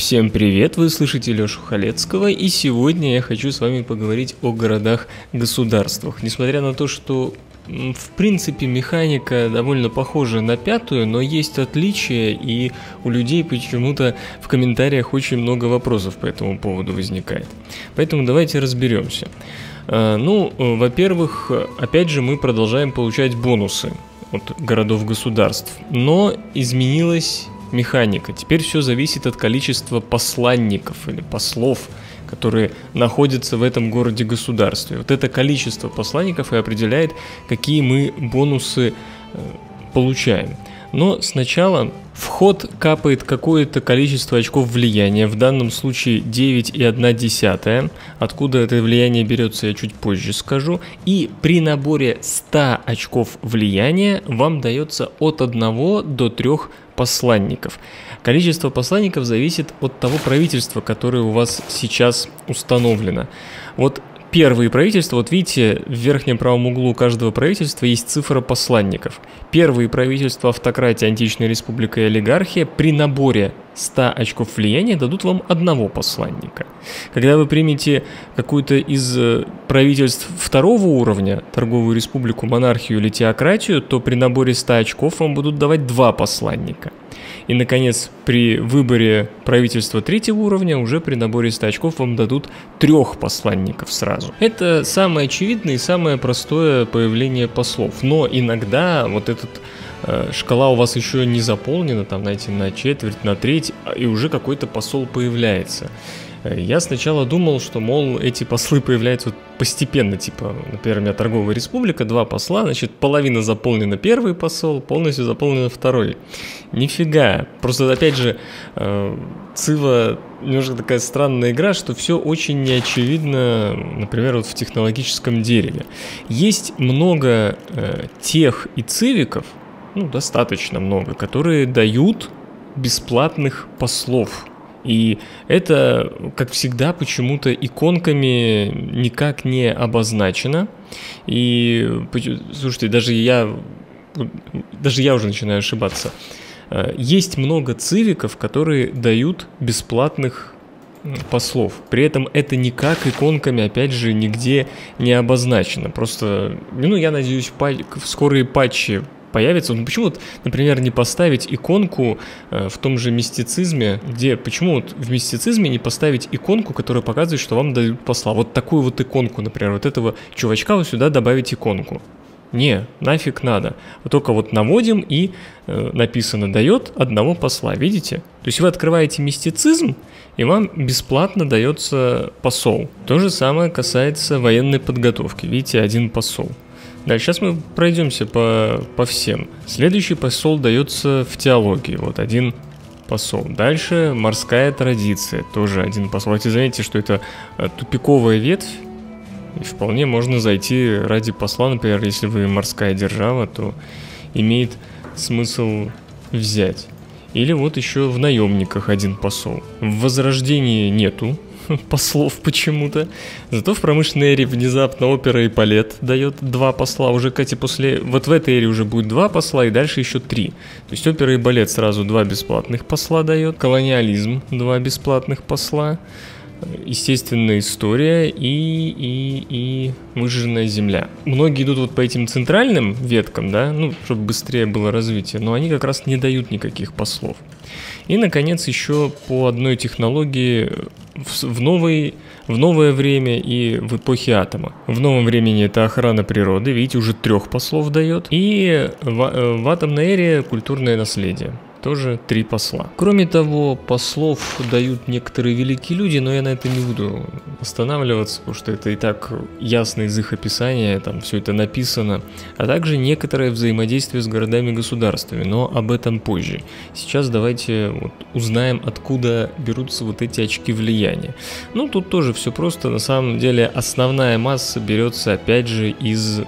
Всем привет, вы слышите Лёшу Халецкого, и сегодня я хочу с вами поговорить о городах-государствах. Несмотря на то, что в принципе, механика довольно похожа на пятую, но есть отличия, и у людей почему-то в комментариях очень много вопросов по этому поводу возникает. Поэтому давайте разберемся. А, ну, во-первых, опять же, мы продолжаем получать бонусы от городов-государств, но изменилась механика. Теперь все зависит от количества посланников или послов, которые находятся в этом городе-государстве. Вот это количество посланников и определяет, какие мы бонусы э, получаем. Но сначала вход капает какое-то количество очков влияния, в данном случае 9,1. Откуда это влияние берется, я чуть позже скажу. И при наборе 100 очков влияния вам дается от 1 до 3 посланников. Количество посланников зависит от того правительства, которое у вас сейчас установлено. Вот первые правительства, вот видите, в верхнем правом углу каждого правительства есть цифра посланников. Первые правительства автократия, античная республика и олигархия при наборе 100 очков влияния дадут вам одного посланника. Когда вы примете какую-то из э, правительств второго уровня, торговую республику, монархию или теократию, то при наборе 100 очков вам будут давать два посланника. И, наконец, при выборе правительства третьего уровня уже при наборе 100 очков вам дадут трех посланников сразу. Это самое очевидное и самое простое появление послов. Но иногда вот этот э, шкала у вас еще не заполнена, там, знаете, на четверть, на треть, и уже какой-то посол появляется. Я сначала думал, что, мол, эти послы появляются постепенно, типа, например, у меня торговая республика, два посла, значит, половина заполнена первый посол, полностью заполнена второй. Нифига. Просто, опять же, э, Цива немножко такая странная игра, что все очень неочевидно, например, вот в технологическом дереве. Есть много э, тех и цивиков, ну, достаточно много, которые дают бесплатных послов и это, как всегда, почему-то иконками никак не обозначено. И, слушайте, даже я, даже я уже начинаю ошибаться. Э, есть много цивиков, которые дают бесплатных послов. При этом это никак иконками, опять же, нигде не обозначено. Просто, ну, я надеюсь, в скорые патчи появится. Ну почему вот, например, не поставить иконку э, в том же мистицизме, где почему вот в мистицизме не поставить иконку, которая показывает, что вам дают посла. Вот такую вот иконку, например, вот этого чувачка вы сюда добавить иконку. Не, нафиг надо. Вот только вот наводим и э, написано дает одного посла, видите? То есть вы открываете мистицизм, и вам бесплатно дается посол. То же самое касается военной подготовки. Видите, один посол. Дальше сейчас мы пройдемся по, по всем. Следующий посол дается в теологии. Вот один посол. Дальше морская традиция. Тоже один посол. Давайте заметьте, что это э, тупиковая ветвь. И вполне можно зайти ради посла, например, если вы морская держава, то имеет смысл взять. Или вот еще в наемниках один посол. В возрождении нету послов почему-то. Зато в промышленной эре внезапно опера и балет дает два посла. Уже, кстати, после... Вот в этой эре уже будет два посла и дальше еще три. То есть опера и балет сразу два бесплатных посла дает. Колониализм два бесплатных посла естественная история и, и, и выжженная земля. Многие идут вот по этим центральным веткам, да, ну, чтобы быстрее было развитие, но они как раз не дают никаких послов. И, наконец, еще по одной технологии в, в, новой, в новое время и в эпохе атома. В новом времени это охрана природы, видите, уже трех послов дает. И в, э, в атомной эре культурное наследие тоже три посла. Кроме того, послов дают некоторые великие люди, но я на это не буду останавливаться, потому что это и так ясно из их описания, там все это написано, а также некоторое взаимодействие с городами-государствами, но об этом позже. Сейчас давайте вот узнаем, откуда берутся вот эти очки влияния. Ну, тут тоже все просто, на самом деле основная масса берется опять же из э,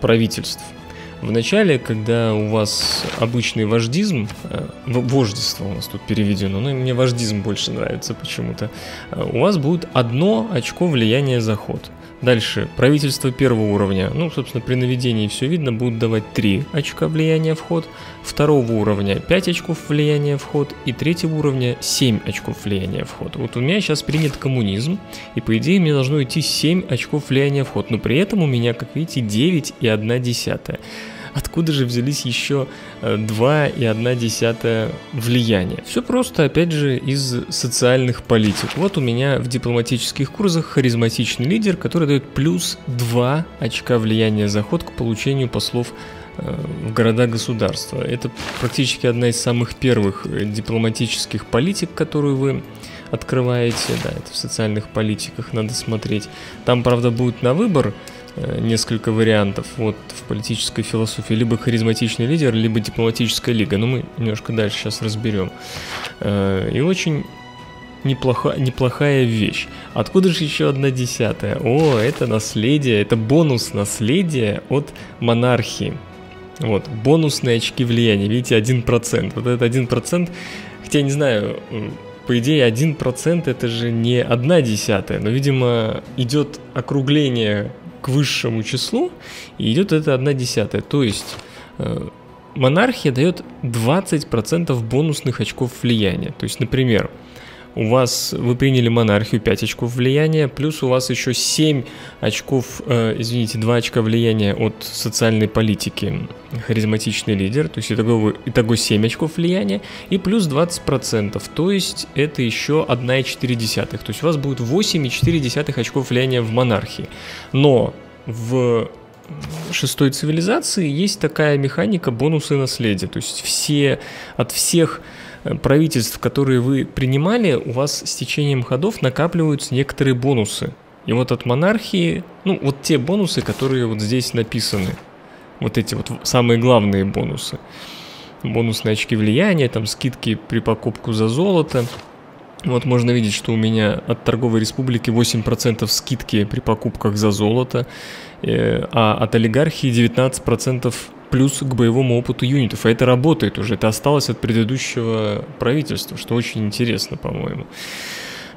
правительств. В начале, когда у вас обычный вождизм, э, вождество у нас тут переведено, но мне вождизм больше нравится почему-то, э, у вас будет одно очко влияния за ход. Дальше, правительство первого уровня, ну, собственно, при наведении все видно, будут давать 3 очка влияния в ход, второго уровня 5 очков влияния в ход. И третьего уровня 7 очков влияния в ход. Вот у меня сейчас принят коммунизм, и по идее мне должно идти 7 очков влияния в ход, но при этом у меня, как видите, 9 и 1 десятая откуда же взялись еще 2 э, и 1 десятая влияния? Все просто, опять же, из социальных политик. Вот у меня в дипломатических курсах харизматичный лидер, который дает плюс 2 очка влияния за ход к получению послов э, в города-государства. Это практически одна из самых первых э, дипломатических политик, которую вы открываете, да, это в социальных политиках надо смотреть. Там, правда, будет на выбор несколько вариантов вот в политической философии. Либо харизматичный лидер, либо дипломатическая лига. Но мы немножко дальше сейчас разберем. Э, и очень неплохо, неплохая вещь. Откуда же еще одна десятая? О, это наследие, это бонус наследия от монархии. Вот, бонусные очки влияния, видите, 1%. Вот этот 1%, хотя я не знаю, по идее 1% это же не одна десятая, но, видимо, идет округление к высшему числу, и идет это 1 десятая. То есть э, монархия дает 20% бонусных очков влияния. То есть, например, у вас вы приняли монархию 5 очков влияния, плюс у вас еще 7 очков, э, извините, 2 очка влияния от социальной политики, харизматичный лидер, то есть итого, итого 7 очков влияния, и плюс 20%, то есть это еще 1,4, то есть у вас будет 8,4 очков влияния в монархии. Но в шестой цивилизации есть такая механика бонусы наследия, то есть все от всех правительств, которые вы принимали, у вас с течением ходов накапливаются некоторые бонусы. И вот от монархии, ну вот те бонусы, которые вот здесь написаны, вот эти вот самые главные бонусы. Бонусные очки влияния, там скидки при покупку за золото. Вот можно видеть, что у меня от торговой республики 8% скидки при покупках за золото, э, а от олигархии 19% плюс к боевому опыту юнитов. А это работает уже, это осталось от предыдущего правительства, что очень интересно, по-моему.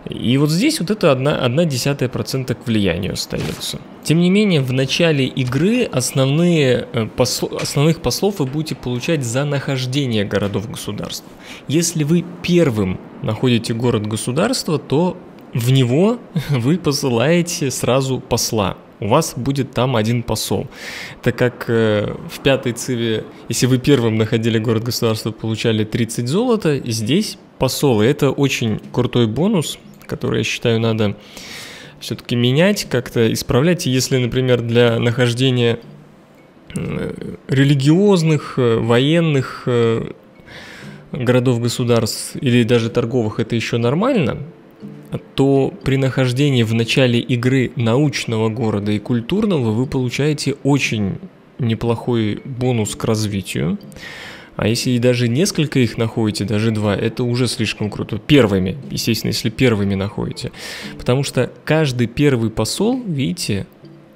И вот здесь вот это одна, одна десятая процента к влиянию остается. Тем не менее, в начале игры основные, э, посл, основных послов вы будете получать за нахождение городов-государств. Если вы первым находите город-государство, то в него вы посылаете сразу посла у вас будет там один посол. Так как э, в пятой циве, если вы первым находили город-государство, получали 30 золота, здесь посолы. Это очень крутой бонус, который, я считаю, надо все-таки менять, как-то исправлять. если, например, для нахождения э, религиозных, э, военных городов-государств или даже торговых это еще нормально, то при нахождении в начале игры научного города и культурного вы получаете очень неплохой бонус к развитию. А если даже несколько их находите, даже два, это уже слишком круто. Первыми, естественно, если первыми находите. Потому что каждый первый посол, видите,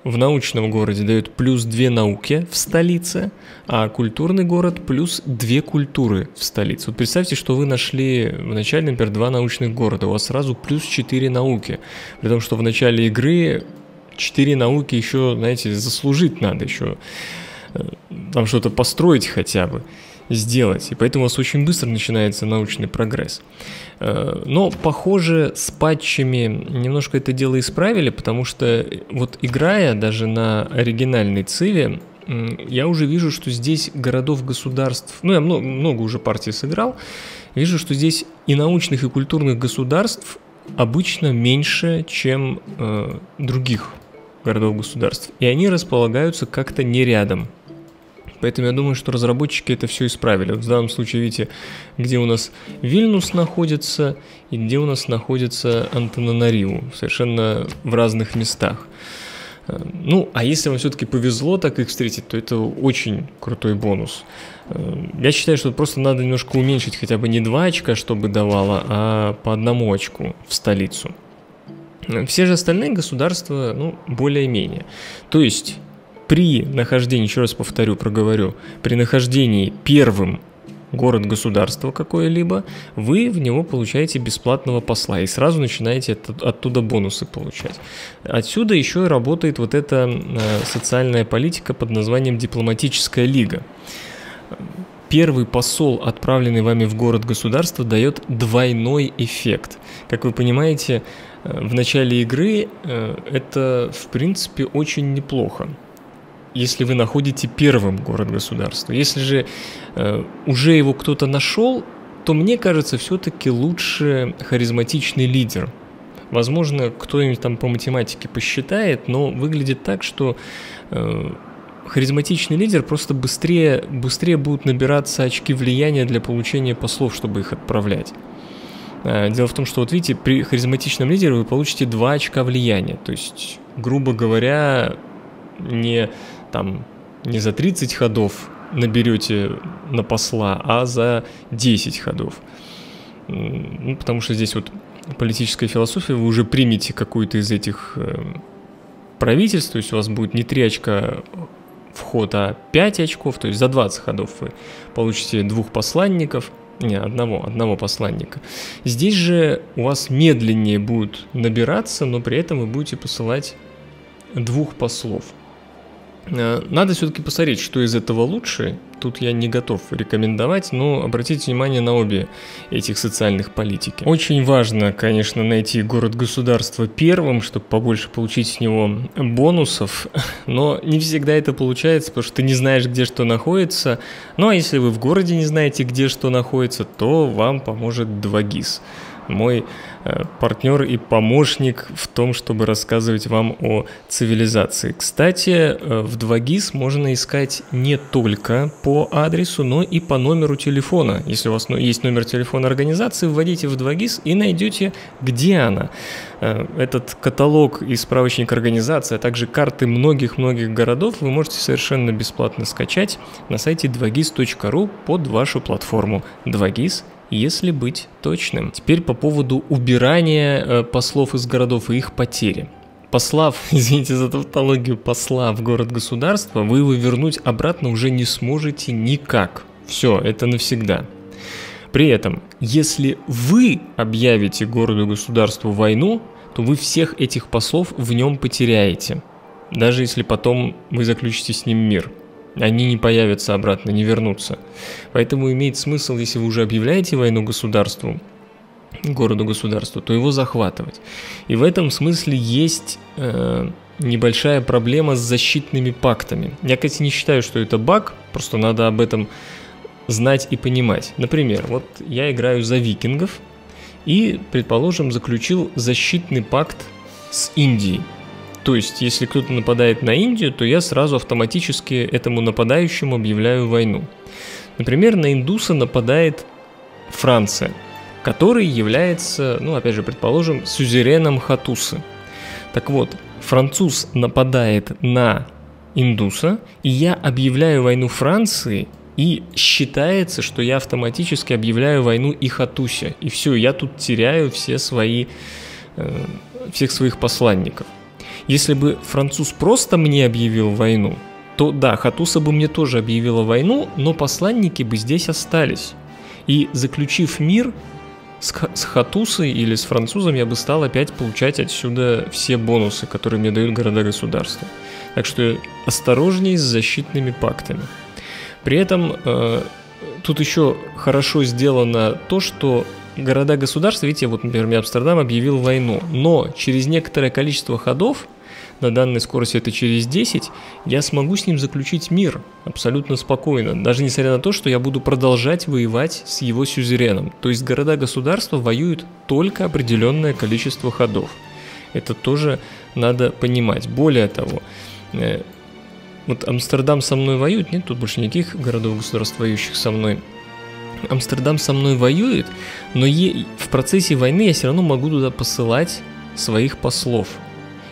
в научном городе дает плюс две науки в столице, а культурный город плюс две культуры в столице. Вот представьте, что вы нашли в начале, например, два научных города, у вас сразу плюс четыре науки. При том, что в начале игры четыре науки еще, знаете, заслужить надо еще э, там что-то построить хотя бы сделать. И поэтому у вас очень быстро начинается научный прогресс. Э, но, похоже, с патчами немножко это дело исправили, потому что вот играя даже на оригинальной Циве, я уже вижу, что здесь городов-государств, ну я много, много уже партий сыграл, вижу, что здесь и научных, и культурных государств обычно меньше, чем э, других городов-государств. И они располагаются как-то не рядом. Поэтому я думаю, что разработчики это все исправили. В данном случае, видите, где у нас Вильнюс находится и где у нас находится Антананариву. Совершенно в разных местах. Э, ну, а если вам все-таки повезло так их встретить, то это очень крутой бонус. Э, я считаю, что просто надо немножко уменьшить хотя бы не 2 очка, чтобы давало, а по одному очку в столицу. Э, все же остальные государства, ну, более-менее. То есть при нахождении, еще раз повторю, проговорю, при нахождении первым город-государство какое-либо, вы в него получаете бесплатного посла и сразу начинаете оттуда бонусы получать. Отсюда еще и работает вот эта э, социальная политика под названием дипломатическая лига первый посол, отправленный вами в город-государство, дает двойной эффект. Как вы понимаете, э, в начале игры э, это, в принципе, очень неплохо если вы находите первым город-государство. Если же э, уже его кто-то нашел, то мне кажется, все-таки лучше харизматичный лидер. Возможно, кто-нибудь там по математике посчитает, но выглядит так, что э, харизматичный лидер просто быстрее, быстрее будут набираться очки влияния для получения послов, чтобы их отправлять. Э, дело в том, что вот видите, при харизматичном лидере вы получите 2 очка влияния. То есть, грубо говоря, не там не за 30 ходов наберете на посла, а за 10 ходов. Ну, потому что здесь вот политическая философия, вы уже примете какую-то из этих э, правительств, то есть у вас будет не 3 очка вход, а 5 очков, то есть за 20 ходов вы получите двух посланников, не, одного, одного посланника. Здесь же у вас медленнее будут набираться, но при этом вы будете посылать двух послов. Э, надо все-таки посмотреть, что из этого лучше. Тут я не готов рекомендовать, но обратите внимание на обе этих социальных политики. Очень важно, конечно, найти город-государство первым, чтобы побольше получить с него бонусов, но не всегда это получается, потому что ты не знаешь, где что находится. Ну а если вы в городе не знаете, где что находится, то вам поможет 2GIS мой партнер и помощник в том, чтобы рассказывать вам о цивилизации. Кстати, э, в 2GIS можно искать не только по адресу, но и по номеру телефона. Если у вас ну, есть номер телефона организации, вводите в 2GIS и найдете, где она. Э, этот каталог и справочник организации, а также карты многих-многих городов вы можете совершенно бесплатно скачать на сайте 2gis.ru под вашу платформу 2GIS если быть точным. Теперь по поводу убирания э, послов из городов и их потери. Послав, извините за тавтологию, посла в город-государство, вы его вернуть обратно уже не сможете никак. Все, это навсегда. При этом, если вы объявите городу-государству войну, то вы всех этих послов в нем потеряете. Даже если потом вы заключите с ним мир они не появятся обратно, не вернутся. Поэтому имеет смысл, если вы уже объявляете войну государству, городу-государству, то его захватывать. И в этом смысле есть э, небольшая проблема с защитными пактами. Я, кстати, не считаю, что это баг, просто надо об этом знать и понимать. Например, вот я играю за викингов и, предположим, заключил защитный пакт с Индией. То есть, если кто-то нападает на Индию, то я сразу автоматически этому нападающему объявляю войну. Например, на индуса нападает Франция, который является, ну, опять же, предположим, сюзереном Хатусы. Так вот, француз нападает на индуса, и я объявляю войну Франции, и считается, что я автоматически объявляю войну и Хатусе. И все, я тут теряю все свои, э, всех своих посланников. Если бы француз просто мне объявил войну, то да, Хатуса бы мне тоже объявила войну, но посланники бы здесь остались. И заключив мир с, с Хатусой или с французом, я бы стал опять получать отсюда все бонусы, которые мне дают города-государства. Так что осторожней с защитными пактами. При этом э, тут еще хорошо сделано то, что города-государства, видите, вот, например, Амстердам объявил войну, но через некоторое количество ходов на данной скорости это через 10, я смогу с ним заключить мир абсолютно спокойно, даже несмотря на то, что я буду продолжать воевать с его сюзереном. То есть города-государства воюют только определенное количество ходов. Это тоже надо понимать. Более того, э, вот Амстердам со мной воюет, нет тут больше никаких городов-государств, воюющих со мной. Амстердам со мной воюет, но в процессе войны я все равно могу туда посылать своих послов.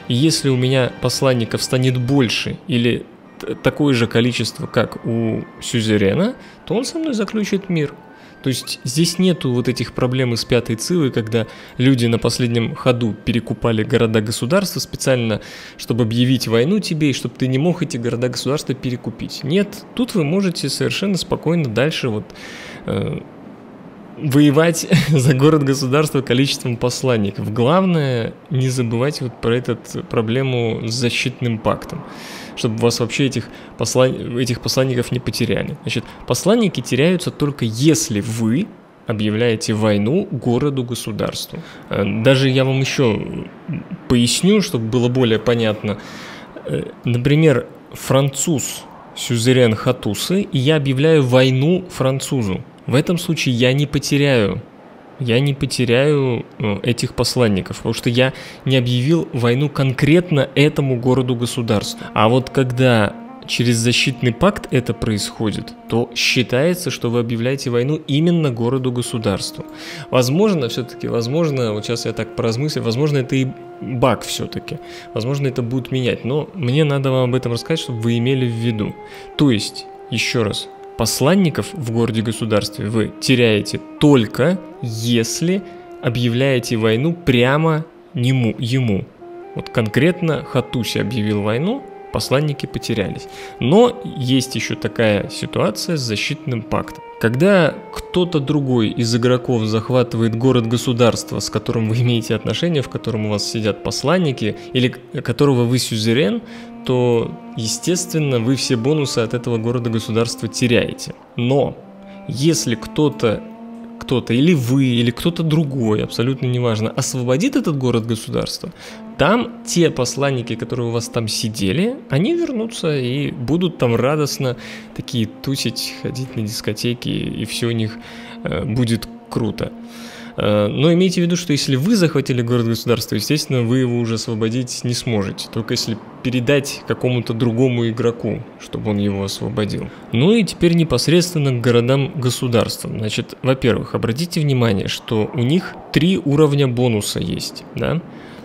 И если у меня посланников станет больше или такое же количество, как у Сюзерена, то он со мной заключит мир. То есть здесь нету вот этих проблем из пятой цивы, когда люди на последнем ходу перекупали города-государства специально, чтобы объявить войну тебе, и чтобы ты не мог эти города-государства перекупить. Нет, тут вы можете совершенно спокойно дальше вот э, воевать за город-государство количеством посланников. Главное, не забывайте вот про эту проблему с защитным пактом, чтобы вас вообще этих, послан... этих посланников не потеряли. Значит, посланники теряются только если вы объявляете войну городу-государству. Э, даже я вам еще поясню, чтобы было более понятно. Э, например, француз сюзерен Хатусы, и я объявляю войну французу. В этом случае я не потеряю я не потеряю э, этих посланников, потому что я не объявил войну конкретно этому городу-государству. А вот когда через защитный пакт это происходит, то считается, что вы объявляете войну именно городу-государству. Возможно, все-таки, возможно, вот сейчас я так поразмыслил, возможно, это и баг все-таки. Возможно, это будет менять, но мне надо вам об этом рассказать, чтобы вы имели в виду. То есть, еще раз, посланников в городе-государстве вы теряете только если объявляете войну прямо нему, ему. Вот конкретно Хатуси объявил войну, посланники потерялись. Но есть еще такая ситуация с защитным пактом. Когда кто-то другой из игроков захватывает город-государство, с которым вы имеете отношения, в котором у вас сидят посланники, или которого вы сюзерен, то, естественно, вы все бонусы от этого города-государства теряете. Но если кто-то кто-то, или вы, или кто-то другой, абсолютно неважно, освободит этот город-государство, там те посланники, которые у вас там сидели, они вернутся и будут там радостно такие тусить, ходить на дискотеки, и все у них э, будет круто. Э, но имейте в виду, что если вы захватили город-государство, естественно, вы его уже освободить не сможете. Только если передать какому-то другому игроку, чтобы он его освободил. Ну и теперь непосредственно к городам-государствам. Значит, во-первых, обратите внимание, что у них три уровня бонуса есть, да?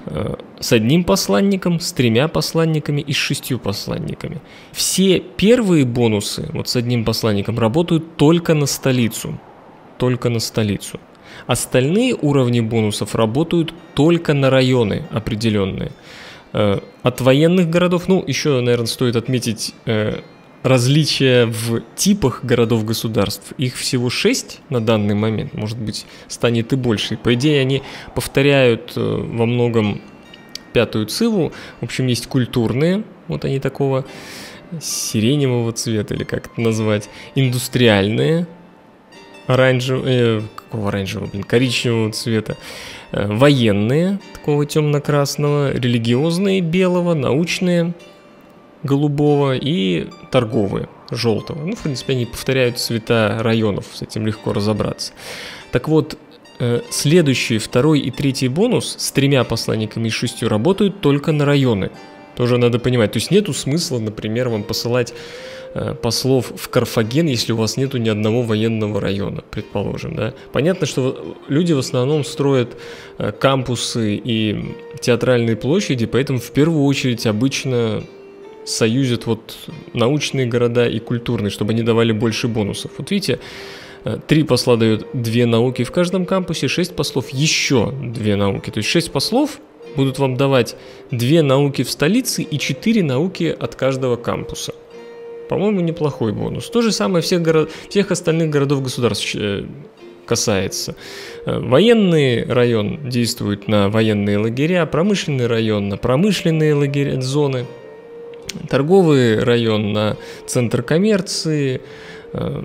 Э, с одним посланником, с тремя посланниками и с шестью посланниками. Все первые бонусы вот с одним посланником работают только на столицу. Только на столицу. Остальные уровни бонусов работают только на районы определенные. Э, от военных городов, ну, еще, наверное, стоит отметить э, различия в типах городов-государств. Их всего шесть на данный момент, может быть, станет и больше. По идее, они повторяют э, во многом пятую циву. В общем, есть культурные, вот они такого сиреневого цвета, или как это назвать, индустриальные, оранжевые, э, какого оранжевого, блин, коричневого цвета, э, военные, такого темно-красного, религиозные белого, научные голубого и торговые желтого. Ну, в принципе, они повторяют цвета районов, с этим легко разобраться. Так вот, э, следующий, второй и третий бонус с тремя посланниками и шестью работают только на районы. Тоже надо понимать. То есть нету смысла, например, вам посылать послов в Карфаген, если у вас нету ни одного военного района, предположим, да. Понятно, что люди в основном строят э, кампусы и театральные площади, поэтому в первую очередь обычно союзят вот научные города и культурные, чтобы они давали больше бонусов. Вот видите, э, три посла дают две науки в каждом кампусе, шесть послов еще две науки. То есть шесть послов будут вам давать две науки в столице и четыре науки от каждого кампуса. По-моему, неплохой бонус. То же самое всех, город... всех остальных городов-государств э, касается. Э, военный район действует на военные лагеря, промышленный район на промышленные лагеря, зоны, торговый район на центр коммерции, э,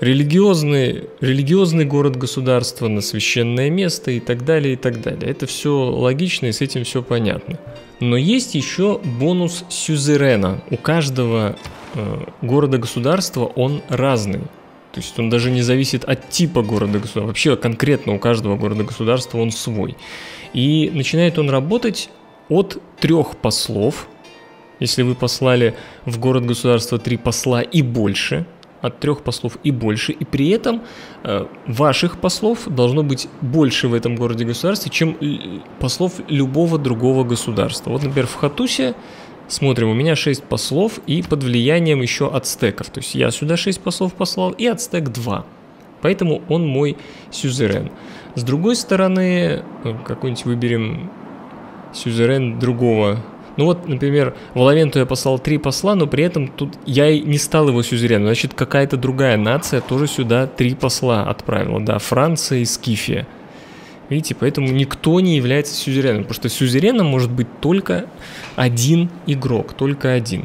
религиозный, религиозный город-государство на священное место и так далее, и так далее. Это все логично и с этим все понятно. Но есть еще бонус сюзерена. У каждого э, города-государства он разный. То есть он даже не зависит от типа города-государства. Вообще конкретно у каждого города-государства он свой. И начинает он работать от трех послов. Если вы послали в город-государство три посла и больше – от трех послов и больше, и при этом э, ваших послов должно быть больше в этом городе-государстве, чем послов любого другого государства. Вот, например, в Хатусе смотрим, у меня 6 послов и под влиянием еще ацтеков. То есть я сюда 6 послов послал и ацтек 2. Поэтому он мой сюзерен. С другой стороны, ну, какой-нибудь выберем сюзерен другого ну вот, например, в Лавенту я послал три посла, но при этом тут я и не стал его сюзереном. Значит, какая-то другая нация тоже сюда три посла отправила. Да, Франция и Скифия. Видите, поэтому никто не является сюзереном, потому что сюзереном может быть только один игрок, только один.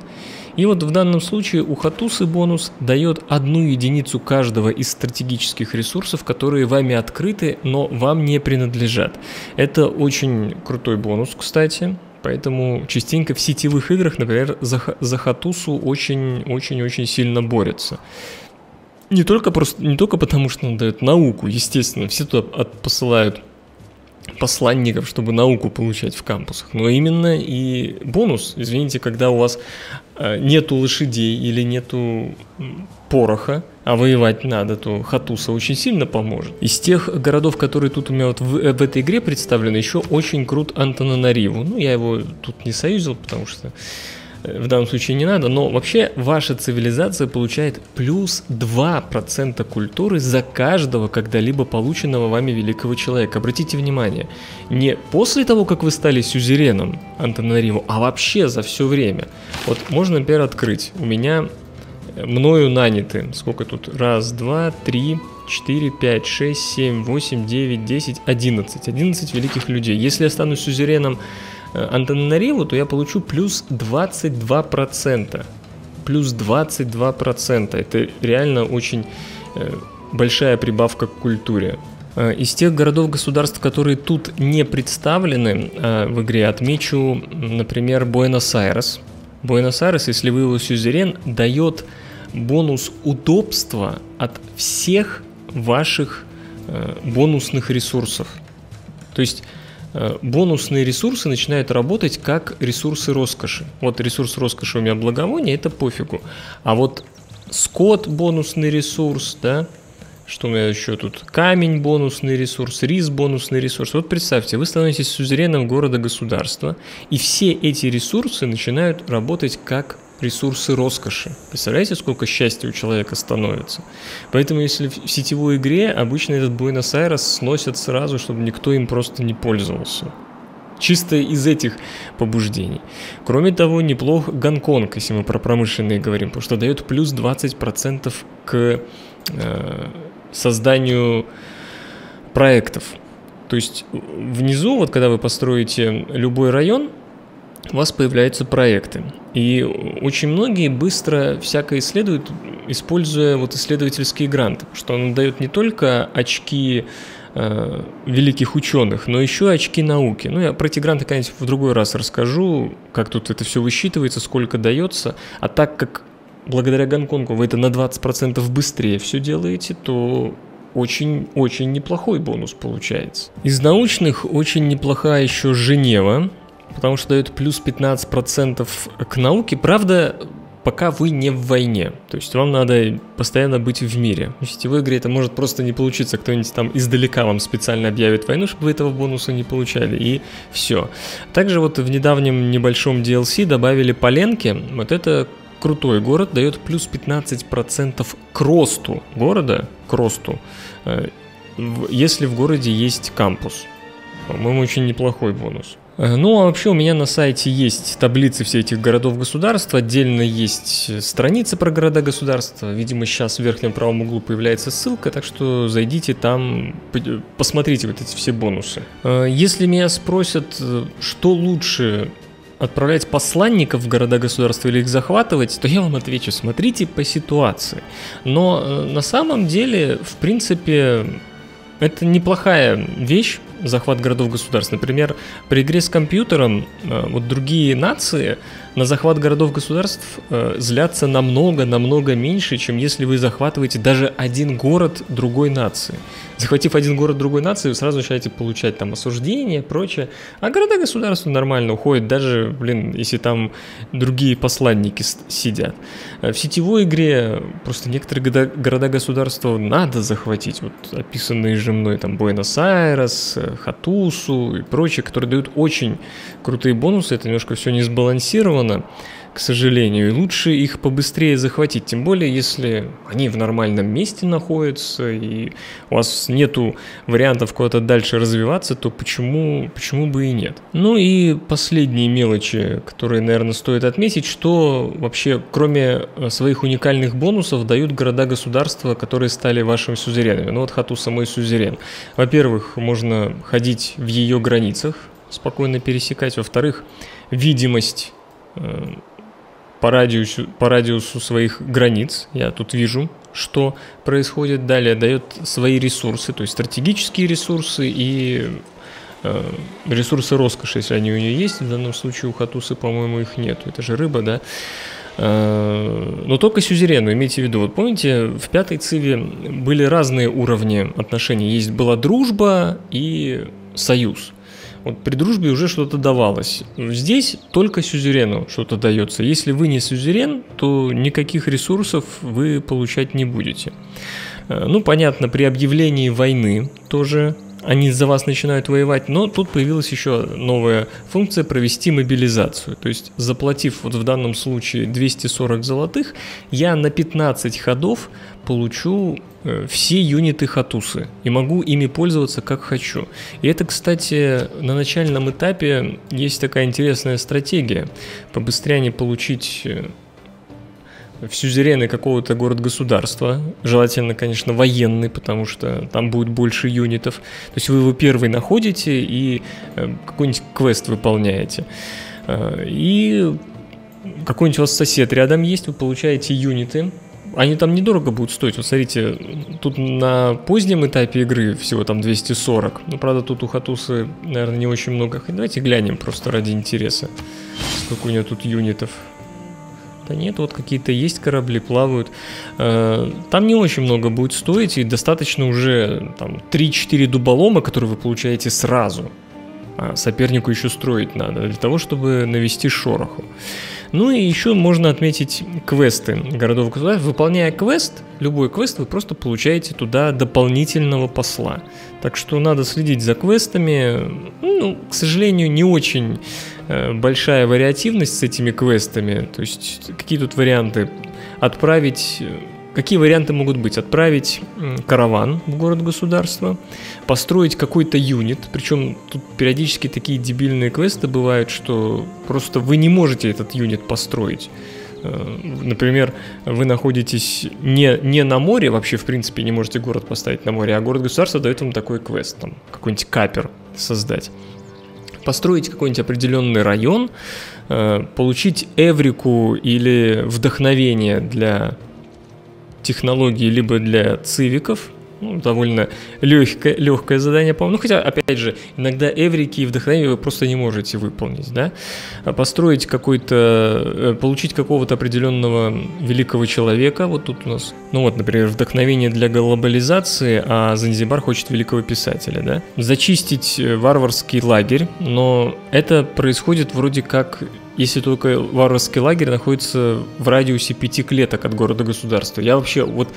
И вот в данном случае у Хатусы бонус дает одну единицу каждого из стратегических ресурсов, которые вами открыты, но вам не принадлежат. Это очень крутой бонус, кстати. Поэтому частенько в сетевых играх, например, за, за Хатусу очень-очень-очень сильно борются. Не только, просто, не только потому, что он дает науку, естественно, все туда посылают посланников, чтобы науку получать в кампусах, но именно и бонус. Извините, когда у вас э, нету лошадей или нету пороха, а воевать надо, то Хатуса очень сильно поможет. Из тех городов, которые тут у меня вот в, в этой игре представлены, еще очень крут Антананариву. Ну, я его тут не союзил, потому что в данном случае не надо, но вообще ваша цивилизация получает плюс 2% культуры за каждого когда-либо полученного вами великого человека. Обратите внимание, не после того, как вы стали сюзереном Антонариву, а вообще за все время. Вот можно, например, открыть. У меня мною наняты, сколько тут? Раз, два, три, 4, 5, 6, 7, 8, 9, 10, 11. 11 великих людей. Если я стану сюзереном Э, Антанариву, то я получу плюс 22%. Плюс 22%. Это реально очень э, большая прибавка к культуре. Э, из тех городов-государств, которые тут не представлены в игре, отмечу, например, Буэнос-Айрес. Буэнос-Айрес, если вы его сюзерен, дает бонус удобства от всех ваших бонусных ресурсов. То есть Э, бонусные ресурсы начинают работать как ресурсы роскоши. Вот ресурс роскоши у меня благовоние, это пофигу. А вот скот бонусный ресурс, да, что у меня еще тут? Камень бонусный ресурс, рис бонусный ресурс. Вот представьте, вы становитесь сюзереном города-государства, и все эти ресурсы начинают работать как ресурсы роскоши. Представляете, сколько счастья у человека становится? Поэтому, если в сетевой игре обычно этот Буэнос-Айрес сносят сразу, чтобы никто им просто не пользовался. Чисто из этих побуждений. Кроме того, неплох Гонконг, если мы про промышленные говорим, потому что дает плюс 20% к э, созданию проектов. То есть внизу, вот когда вы построите любой район, у вас появляются проекты. И очень многие быстро всякое исследуют, используя вот исследовательские гранты, что он дает не только очки э, великих ученых, но еще очки науки. Ну, я про эти гранты, конечно, в другой раз расскажу, как тут это все высчитывается, сколько дается. А так как благодаря Гонконгу вы это на 20% быстрее все делаете, то очень-очень неплохой бонус получается. Из научных очень неплохая еще Женева, потому что дает плюс 15% к науке. Правда, пока вы не в войне. То есть вам надо постоянно быть в мире. В сетевой игре это может просто не получиться. Кто-нибудь там издалека вам специально объявит войну, чтобы вы этого бонуса не получали. И все. Также вот в недавнем небольшом DLC добавили Поленки. Вот это крутой город, дает плюс 15% к росту города, к росту, э, если в городе есть кампус. По-моему, очень неплохой бонус. Э, ну, а вообще у меня на сайте есть таблицы всех этих городов-государств, отдельно есть страницы про города-государства. Видимо, сейчас в верхнем правом углу появляется ссылка, так что зайдите там, посмотрите вот эти все бонусы. Э, если меня спросят, э, что лучше отправлять посланников в города-государства или их захватывать, то я вам отвечу, смотрите по ситуации. Но на самом деле, в принципе, это неплохая вещь, захват городов-государств. Например, при игре с компьютером э, вот другие нации на захват городов-государств э, злятся намного-намного меньше, чем если вы захватываете даже один город другой нации. Захватив один город другой нации, вы сразу начинаете получать там осуждения и прочее. А города-государства нормально уходят, даже, блин, если там другие посланники сидят. Э, в сетевой игре просто некоторые города-государства надо захватить. Вот описанные же мной там Буэнос-Айрес, э, Хатусу и прочее, которые дают очень крутые бонусы. Это немножко все не сбалансировано. К сожалению. И лучше их побыстрее захватить, тем более, если они в нормальном месте находятся, и у вас нету вариантов куда-то дальше развиваться, то почему, почему бы и нет? Ну и последние мелочи, которые, наверное, стоит отметить, что вообще, кроме э, своих уникальных бонусов, дают города-государства, которые стали вашими сюзеренами. Ну вот Хатуса мой сюзерен. Во-первых, можно ходить в ее границах, спокойно пересекать. Во-вторых, видимость по радиусу, по радиусу своих границ. Я тут вижу, что происходит. Далее дает свои ресурсы, то есть стратегические ресурсы и э, ресурсы роскоши, если они у нее есть. В данном случае у Хатусы, по-моему, их нет. Это же рыба, да? Э, но только сюзерену, имейте в виду. Вот помните, в пятой циве были разные уровни отношений. Есть была дружба и союз. Вот при дружбе уже что-то давалось. Здесь только сюзерену что-то дается. Если вы не сюзерен, то никаких ресурсов вы получать не будете. Э, ну, понятно, при объявлении войны тоже они за вас начинают воевать, но тут появилась еще новая функция провести мобилизацию. То есть, заплатив вот в данном случае 240 золотых, я на 15 ходов получу э, все юниты Хатусы и могу ими пользоваться как хочу. И это, кстати, на начальном этапе есть такая интересная стратегия. Побыстрее получить э, в сюзерены какого-то город-государства, желательно, конечно, военный, потому что там будет больше юнитов. То есть вы его первый находите и э, какой-нибудь квест выполняете. Э, и какой-нибудь у вас сосед рядом есть, вы получаете юниты, они там недорого будут стоить. Вот смотрите, тут на позднем этапе игры всего там 240. Ну, правда, тут у Хатусы, наверное, не очень много. Давайте глянем просто ради интереса, сколько у нее тут юнитов. Да нет, вот какие-то есть корабли, плавают. Э, там не очень много будет стоить, и достаточно уже там 3-4 дуболома, которые вы получаете сразу. А сопернику еще строить надо, для того, чтобы навести шороху. Ну и еще можно отметить квесты городов государств. Выполняя квест, любой квест, вы просто получаете туда дополнительного посла. Так что надо следить за квестами. Ну, к сожалению, не очень э, большая вариативность с этими квестами. То есть какие тут варианты? Отправить э, Какие варианты могут быть? Отправить караван в город-государство, построить какой-то юнит, причем тут периодически такие дебильные квесты бывают, что просто вы не можете этот юнит построить. Э, например, вы находитесь не, не на море, вообще, в принципе, не можете город поставить на море, а город-государство дает вам такой квест, там, какой-нибудь капер создать. Построить какой-нибудь определенный район, э, получить эврику или вдохновение для технологии либо для цивиков, ну, довольно легкое, легкое задание, по-моему. Ну, хотя, опять же, иногда эврики и вдохновения вы просто не можете выполнить, да. А построить какой-то, э, получить какого-то определенного великого человека, вот тут у нас, ну вот, например, вдохновение для глобализации, а Занзибар хочет великого писателя, да. Зачистить э, варварский лагерь, но это происходит вроде как если только варварский лагерь находится в радиусе пяти клеток от города-государства. Я вообще, вот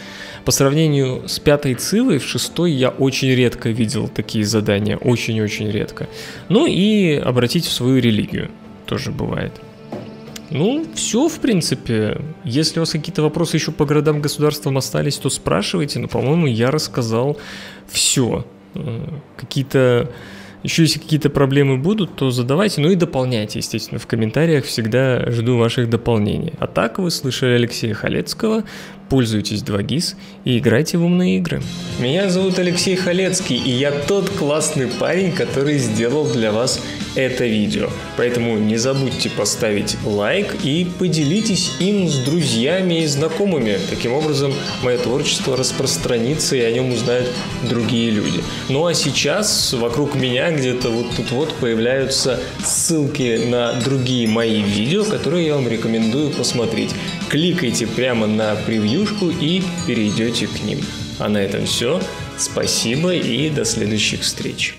по сравнению с пятой цивой, в шестой я очень редко видел такие задания, очень-очень редко. Ну и обратить в свою религию тоже бывает. Ну, все, в принципе. Если у вас какие-то вопросы еще по городам государствам остались, то спрашивайте. Но, по-моему, я рассказал все. Э, какие-то еще если какие-то проблемы будут, то задавайте, ну и дополняйте, естественно, в комментариях. Всегда жду ваших дополнений. А так вы слышали Алексея Халецкого. Пользуйтесь 2GIS и играйте в умные игры. Меня зовут Алексей Халецкий, и я тот классный парень, который сделал для вас это видео. Поэтому не забудьте поставить лайк и поделитесь им с друзьями и знакомыми. Таким образом, мое творчество распространится и о нем узнают другие люди. Ну а сейчас вокруг меня где-то вот тут вот появляются ссылки на другие мои видео, которые я вам рекомендую посмотреть. Кликайте прямо на превьюшку и перейдете к ним. А на этом все. Спасибо и до следующих встреч.